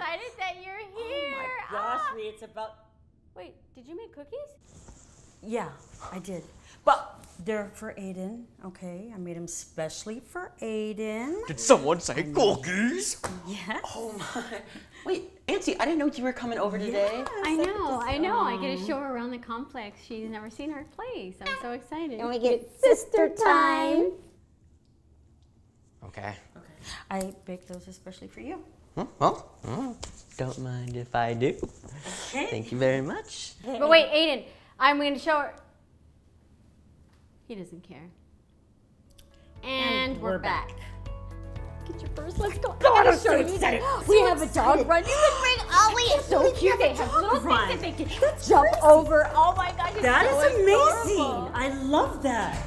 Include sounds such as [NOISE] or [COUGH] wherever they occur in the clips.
Oh gosh, ah. Ree, it's about. Wait, did you make cookies? Yeah, I did. But they're for Ayden, okay? I made them specially for Ayden. Did someone say cookies? Yeah. Oh my. Wait, Auntie, I didn't know you were coming over today. I know, I know. I get to show her around the complex. She's never seen our place. I'm so excited. And we get sister time. Okay. Okay. I baked those especially for you. Huh? Well, don't mind if I do. Thank you very much. But wait, Ayden, I'm going to show her. He doesn't care. And, we're, we're back. Get your purse. Let's go. God, I gotta I'm so show you. excited. We So have a dog run. You can bring Ollie. It's so cute. They have little run. things that they can jump over. Oh my gosh, it's That so is amazing. adorable. I love that.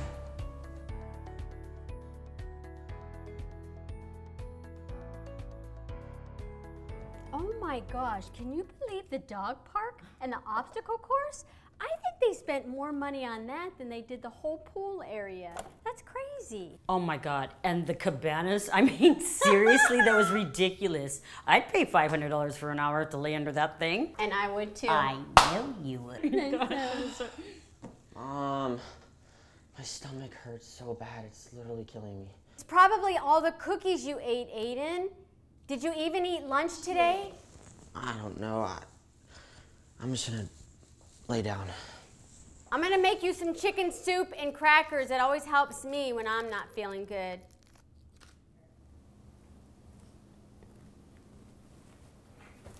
My gosh, can you believe the dog park and the obstacle course? I think they spent more money on that than they did the whole pool area. That's crazy. Oh my God. And the cabanas? I mean, [LAUGHS] seriously, that was ridiculous. I'd pay $500 for an hour to lay under that thing. And I would too. I know you would. [LAUGHS] Mom, my stomach hurts so bad. It's literally killing me. It's probably all the cookies you ate, Ayden. Did you even eat lunch today? I don't know. I, I'm just gonna lay down. I'm gonna make you some chicken soup and crackers. It always helps me when I'm not feeling good.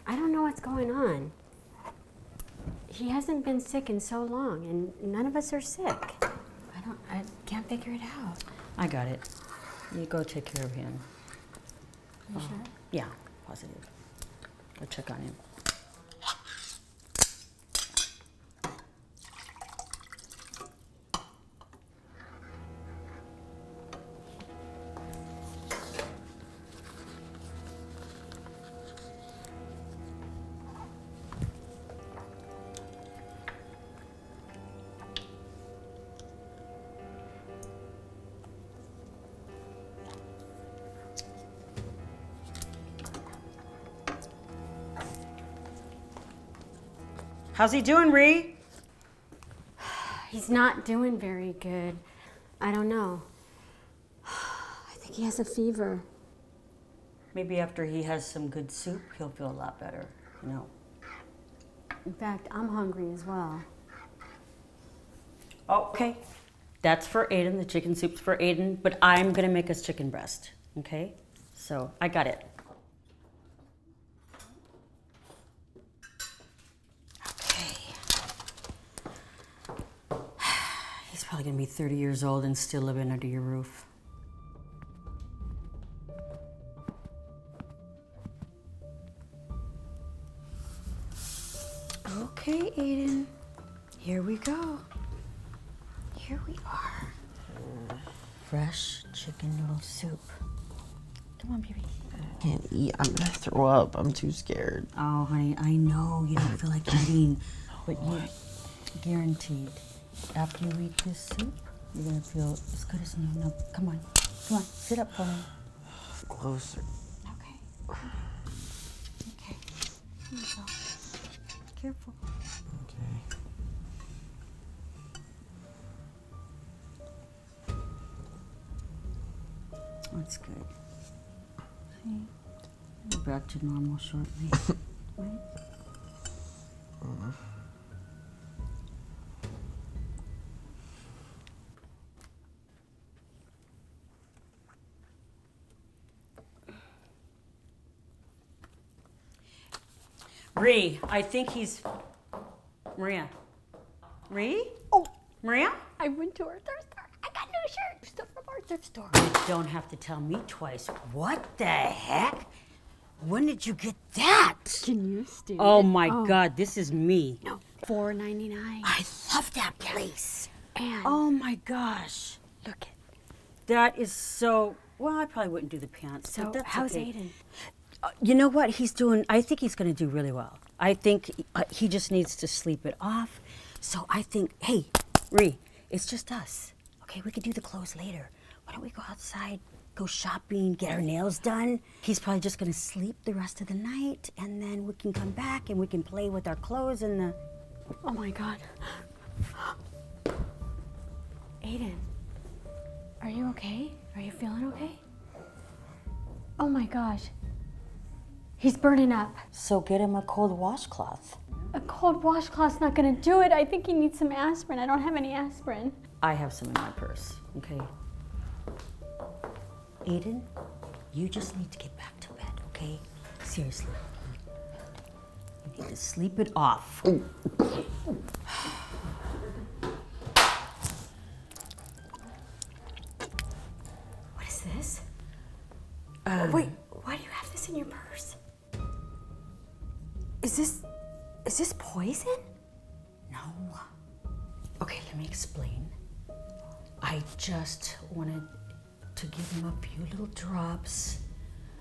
I don't know what's going on. He hasn't been sick in so long, and none of us are sick. I don't. I can't figure it out. I got it. You go take care of him. You uh-huh. sure? Yeah, positive. Go How's he doing, Ree? He's not doing very good. I don't know. [SIGHS] I think he has a fever. Maybe after he has some good soup, he'll feel a lot better. You know. In fact, I'm hungry as well. Okay. That's for Ayden. The chicken soup's for Ayden, but I'm gonna make us chicken breast. Okay? So I got it. Okay. He's probably gonna be 30 years old and still living under your roof. Okay, Ayden. Here we go. Here we are. Fresh chicken noodle soup. Come on, baby. I can't eat. I'm gonna throw up. I'm too scared. Oh, honey, I know you don't feel like eating, but you oh guaranteed after you eat this soup, you're gonna feel as good as new. No, come on, come on, sit up for me. Closer. Okay. Okay. Here you go. Careful. Okay. Oh, That's good. See, back to normal shortly. [LAUGHS] right? Uh-huh. Ree, I think he's. Maria. Ree? Oh, Maria? I went to our thrift store. I got new shirt stuff from our thrift store. You don't have to tell me twice. What the heck? When did you get that? Can you stand Oh it? my oh. god, this is me. No, four ninety nine. I love that place. And Oh my gosh. look at That is so. Well, I probably wouldn't do the pants. so. How's okay. Ayden? You know what? He's doing. I think he's going to do really well. I think uh, he just needs to sleep it off. So I think, hey, Ree, it's just us. Okay, we could do the clothes later. Why don't we go outside go shopping, get our nails done. He's probably just gonna sleep the rest of the night, and then we can come back and we can play with our clothes and the. Oh my god. Ayden, are you okay? Are you feeling okay? Oh my gosh. He's burning up. So get him a cold washcloth. A cold washcloth's not gonna do it. I think he needs some aspirin. I don't have any aspirin. I have some in my purse. Okay. Ayden, you just need to get back to bed, okay? Seriously. You need to sleep it off. Oh. Is this is this poison? No. Okay, let me explain. I just wanted to give him a few little drops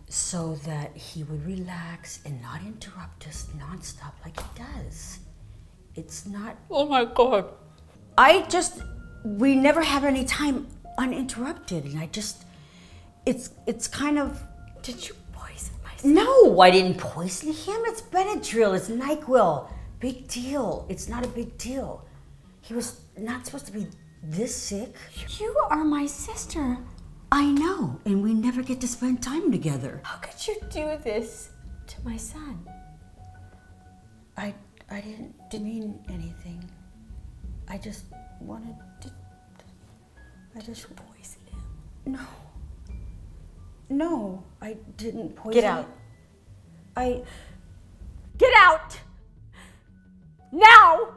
so that he would relax and not interrupt us nonstop like he does. It's not. Oh my god. I just. We never have any time uninterrupted, and I just. It's it's kind of. Did you poison my son? No, I didn't poison him. It's Benadryl. It's Nyquil. Big deal. It's not a big deal. He was not supposed to be this sick. You are my sister. I know, and we never get to spend time together. How could you do this to my son? I I didn't mean anything. I just wanted to. I just Poison him. no. No, I didn't poison. Get out. I. Get out! Now!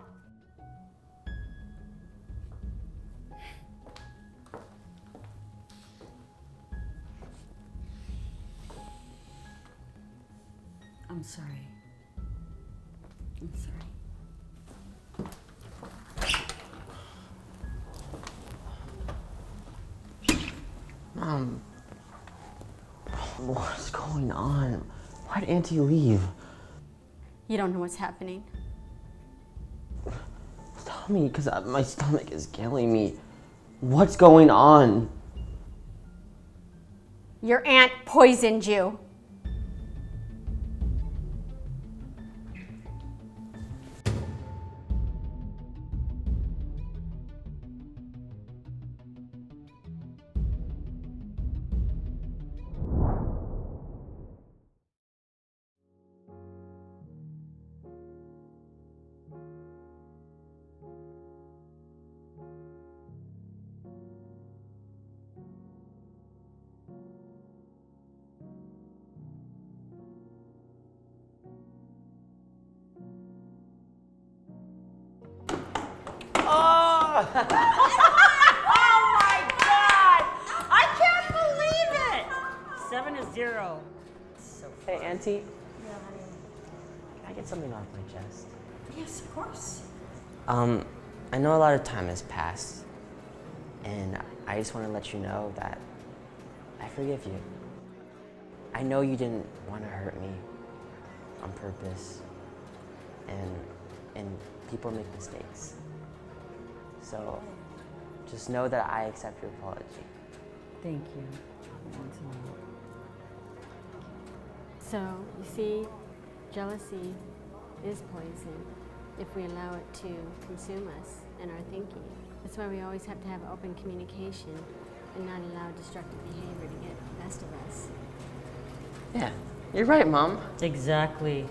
I'm sorry. I'm sorry. What's going on? Why'd Auntie leave? You don't know what's happening. Tell me, because my stomach is killing me. What's going on? Your aunt poisoned you. Oh my god! I can't believe it! Seven to zero. So Hey, Auntie. Yeah, honey. Can I get something off my chest? Yes, of course. Um, I know a lot of time has passed, and I just want to let you know that I forgive you. I know you didn't want to hurt me on purpose, and and people make mistakes. So just know that I accept your apology. Thank you. So, you see, jealousy is poison if we allow it to consume us and our thinking. That's why we always have to have open communication and not allow destructive behavior to get the best of us. Yeah, you're right, Mom. Exactly.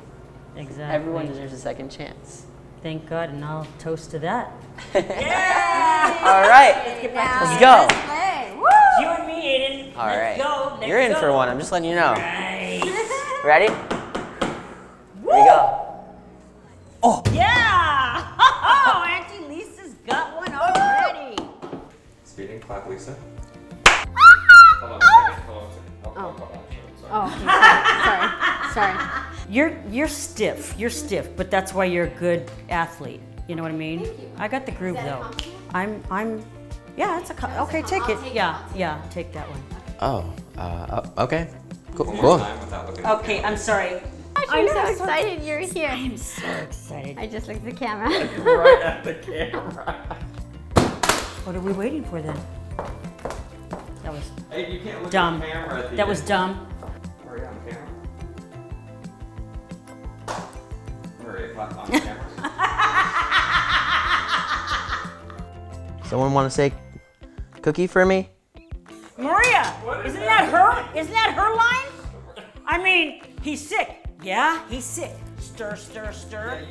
Exactly. Everyone deserves a second chance. Thank God, and I'll toast to that. yeah! [LAUGHS] All right, let's go. You and me, Ayden. All right, you're in for one. I'm just letting you know. Ready? Here we go. Oh yeah! [LAUGHS] Oh, Auntie Lisa's got one already. Speeding, clap Lisa. Hold on a second, hold on a second. I'll, I'll call. Sorry. Oh, sorry, sorry. You're you're stiff. You're stiff, but that's why you're a good athlete. You know what I mean? I got the groove though. I'm I'm. Yeah, it's a co- okay. Take it. Yeah, yeah. Take that one. Oh, uh, oh, okay. Cool. Cool. time without looking at the Okay, I'm sorry. I'm so excited you're here. I'm so excited. I just looked at the camera. right at the camera. What are we waiting for then? That was Hey, you can't look Dumb. at the camera at the That was end. dumb. Maria, clap on [LAUGHS] camera. Someone want to say cookie for me? Maria, isn't that her? Isn't that her line? I mean, he's sick. Yeah, he's sick. Stir, stir, stir.